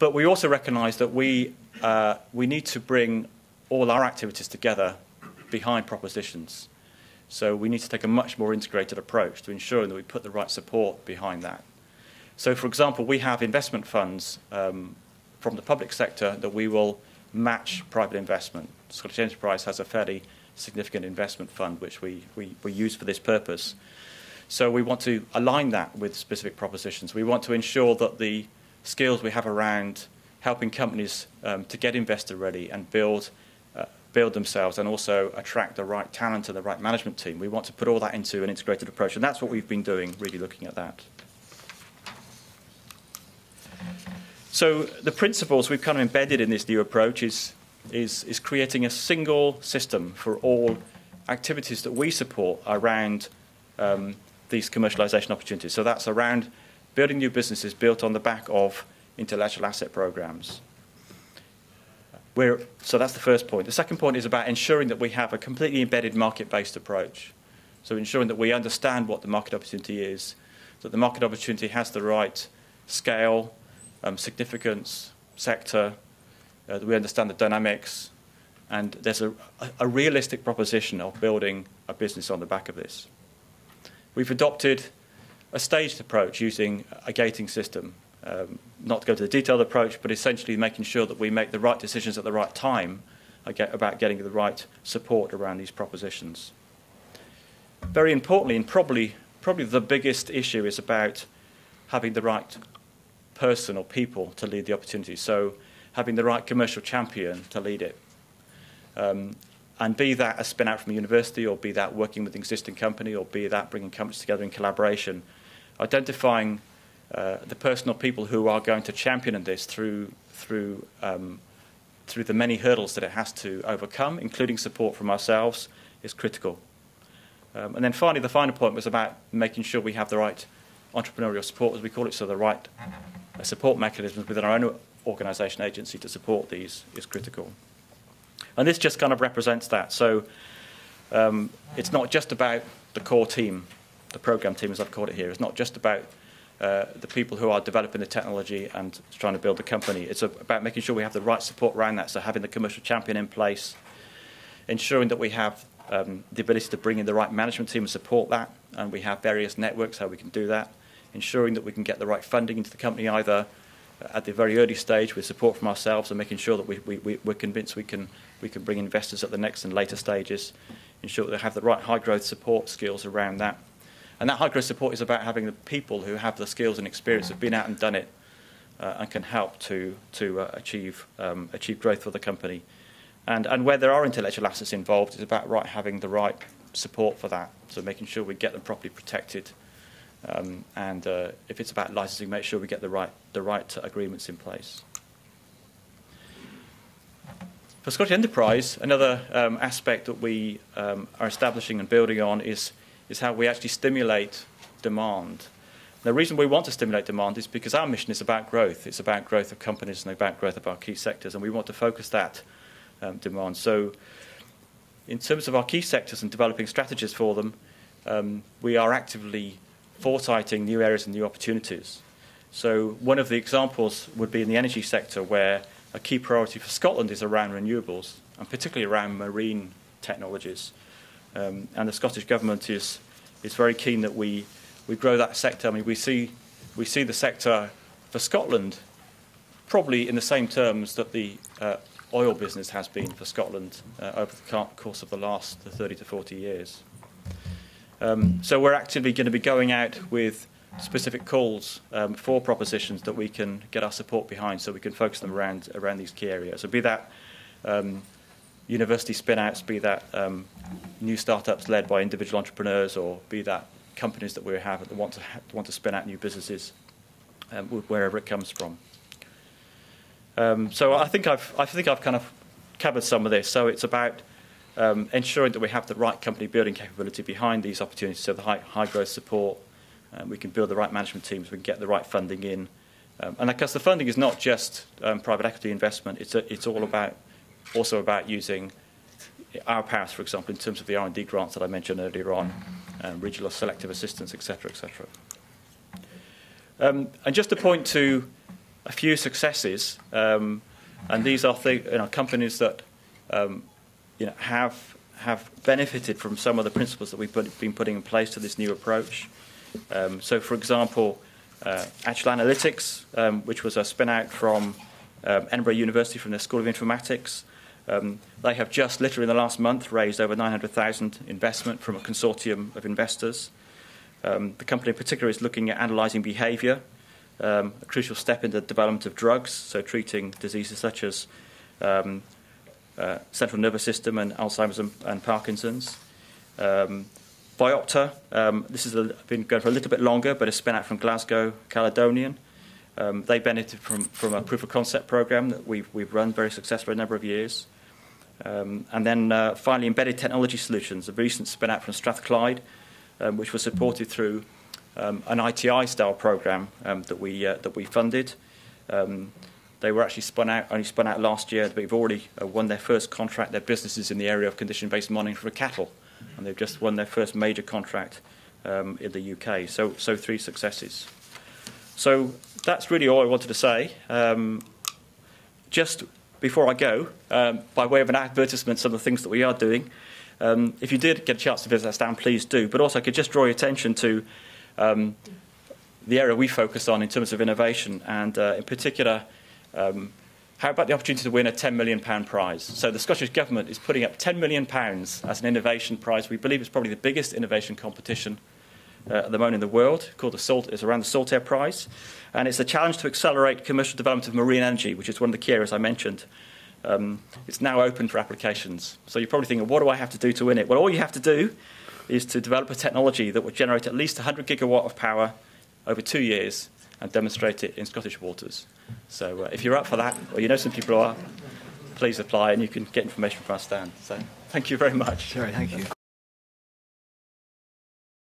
but we also recognise that we, uh, we need to bring all our activities together behind propositions. So we need to take a much more integrated approach to ensuring that we put the right support behind that. So, for example, we have investment funds um, from the public sector that we will match private investment. Scottish Enterprise has a fairly significant investment fund which we, we, we use for this purpose. So we want to align that with specific propositions. We want to ensure that the skills we have around helping companies um, to get investor ready and build, uh, build themselves and also attract the right talent and the right management team. We want to put all that into an integrated approach, and that's what we've been doing, really looking at that. So the principles we've kind of embedded in this new approach is, is, is creating a single system for all activities that we support around um, these commercialization opportunities. So that's around building new businesses built on the back of intellectual asset programs. We're, so that's the first point. The second point is about ensuring that we have a completely embedded market-based approach. So ensuring that we understand what the market opportunity is, that the market opportunity has the right scale, um, significance, sector, uh, that we understand the dynamics, and there's a, a realistic proposition of building a business on the back of this. We've adopted a staged approach using a gating system. Um, not to go to the detailed approach, but essentially making sure that we make the right decisions at the right time about getting the right support around these propositions. Very importantly, and probably, probably the biggest issue is about having the right person or people to lead the opportunity. So having the right commercial champion to lead it. Um, and be that a spin out from a university or be that working with an existing company or be that bringing companies together in collaboration, identifying uh, the personal people who are going to champion this through, through, um, through the many hurdles that it has to overcome, including support from ourselves, is critical. Um, and then finally, the final point was about making sure we have the right entrepreneurial support, as we call it, so the right uh, support mechanisms within our own organisation agency to support these is critical. And this just kind of represents that. So um, it's not just about the core team, the program team, as I've called it here, is not just about uh, the people who are developing the technology and trying to build the company. It's about making sure we have the right support around that. So having the commercial champion in place, ensuring that we have um, the ability to bring in the right management team and support that, and we have various networks how we can do that ensuring that we can get the right funding into the company either at the very early stage with support from ourselves and making sure that we, we, we're convinced we can, we can bring investors at the next and later stages, ensure that they have the right high growth support skills around that. And that high growth support is about having the people who have the skills and experience, have been out and done it, uh, and can help to, to uh, achieve, um, achieve growth for the company. And, and where there are intellectual assets involved, it's about right, having the right support for that, so making sure we get them properly protected um, and uh, if it's about licensing, make sure we get the right, the right agreements in place. For Scottish Enterprise, another um, aspect that we um, are establishing and building on is, is how we actually stimulate demand. The reason we want to stimulate demand is because our mission is about growth. It's about growth of companies and about growth of our key sectors, and we want to focus that um, demand. So, in terms of our key sectors and developing strategies for them, um, we are actively foresighting new areas and new opportunities. So one of the examples would be in the energy sector where a key priority for Scotland is around renewables and particularly around marine technologies. Um, and the Scottish Government is, is very keen that we, we grow that sector. I mean, we see, we see the sector for Scotland probably in the same terms that the uh, oil business has been for Scotland uh, over the course of the last 30 to 40 years. Um, so we're actively going to be going out with specific calls um, for propositions that we can get our support behind so we can focus them around, around these key areas. So be that um, university spin-outs, be that um, new startups led by individual entrepreneurs, or be that companies that we have that want to, want to spin out new businesses, um, wherever it comes from. Um, so I think I've, I think I've kind of covered some of this. So it's about um, ensuring that we have the right company building capability behind these opportunities, so the high, high growth support, um, we can build the right management teams, we can get the right funding in. Um, and because the funding is not just private equity investment, it's, a, it's all about also about using our powers, for example, in terms of the R&D grants that I mentioned earlier on, um, regional selective assistance, etc., etc. Um, and just to point to a few successes, um, and these are you know, companies that um, you know, have, have benefited from some of the principles that we've put, been putting in place to this new approach. Um, so, for example, uh, Actual Analytics, um, which was a spin out from Edinburgh University from their School of Informatics. Um, they have just literally in the last month raised over 900,000 investment from a consortium of investors. Um, the company in particular is looking at analysing behaviour, um, a crucial step in the development of drugs, so treating diseases such as um, uh, central nervous system and Alzheimer's and, and Parkinson's. Um, Biopta, um, this has been going for a little bit longer, but a spin out from Glasgow, Caledonian. Um, they benefited from, from a proof of concept program that we've, we've run very successfully for a number of years. Um, and then uh, finally, Embedded Technology Solutions, a recent spin out from Strathclyde, um, which was supported through um, an ITI style program um, that, we, uh, that we funded. Um, they were actually spun out, only spun out last year, but we've already uh, won their first contract. Their businesses in the area of condition based monitoring for cattle and they've just won their first major contract um, in the UK. So, so three successes. So that's really all I wanted to say. Just before I go, um, by way of an advertisement, some of the things that we are doing. Um, if you did get a chance to visit our stand, please do. But also, I could just draw your attention to um, the area we focus on in terms of innovation, and uh, in particular, um, how about the opportunity to win a £10 million prize? So the Scottish Government is putting up £10 million as an innovation prize. We believe it's probably the biggest innovation competition uh, at the moment in the world, called the Salt, it's around the Saltire Prize. And it's a challenge to accelerate commercial development of marine energy, which is one of the key areas I mentioned. Um, it's now open for applications. So you're probably thinking, what do I have to do to win it? Well, all you have to do is to develop a technology that will generate at least 100 gigawatt of power over two years and demonstrate it in Scottish waters. So uh, if you're up for that, or you know some people who are, please apply and you can get information from our stand. So thank you very much. Sure, thank you.